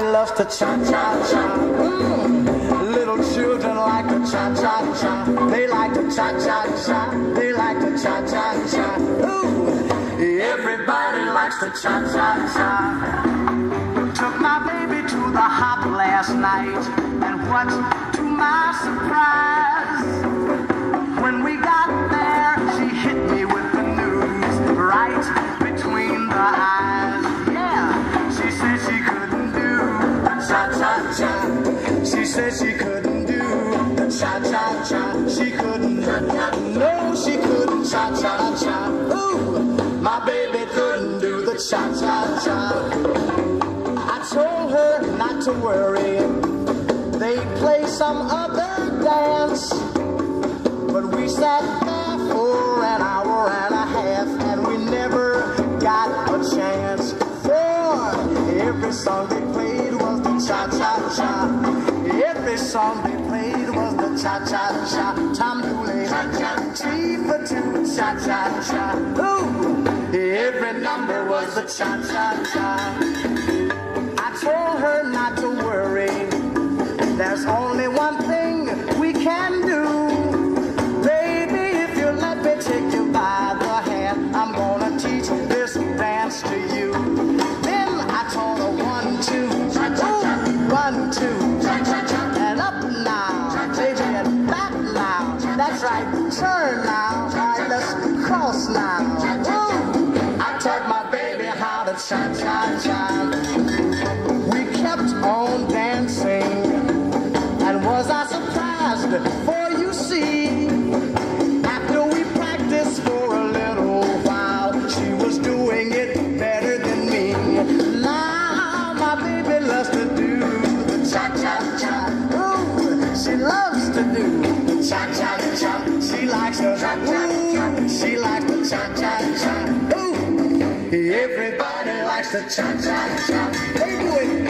loves to cha-cha-cha. Mm. Little children like to cha-cha-cha. They like to cha-cha-cha. They like to cha-cha-cha. Ooh, everybody likes to cha-cha-cha. Took my baby to the hop last night, and what to my surprise, cha cha. She said she couldn't do the cha cha cha. She couldn't. No, she couldn't cha cha cha. Ooh, my baby couldn't do the cha cha cha. I told her not to worry. They'd play some other dance. But we sat there for an hour and a half and we never got a chance. For every song cha-cha-cha. Every song they played was the cha-cha-cha. Tom Dooley, Tea for Two, cha-cha-cha. Ooh, every number was the cha-cha-cha. I told her turn now. Right, let's cross now. Ooh, I taught my baby how to cha-cha-cha. We kept on dancing. And was I surprised? For you see, after we practiced for a little while, she was doing it better than me. Now my baby loves to do the cha-cha-cha. Ooh, she loves to do the cha-cha-cha. Ooh, she likes the cha-cha-cha. Ooh, everybody likes the cha-cha-cha. They do it